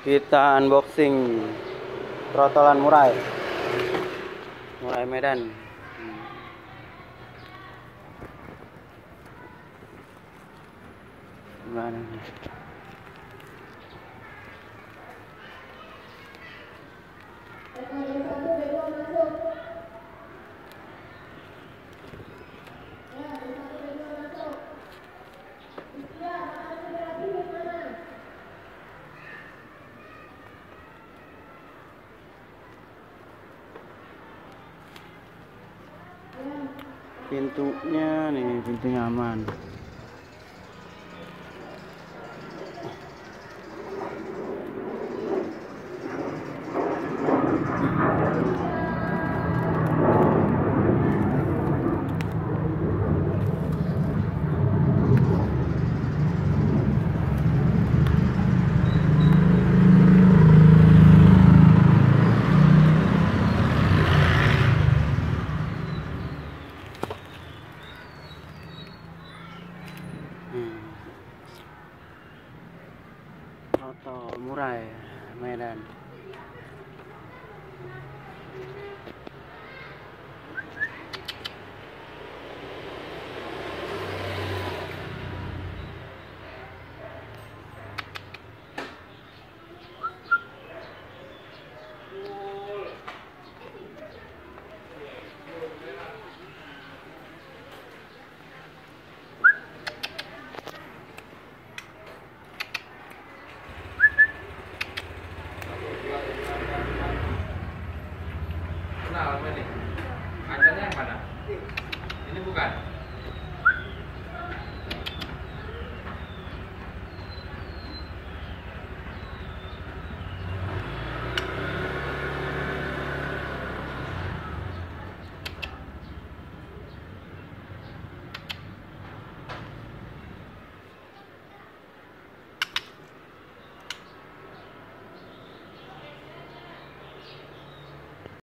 kita unboxing trotolan murai. Murai Medan. Gimana nih pintunya nih pintunya aman. Troto murai Medan Nah, mana? Ini bukan.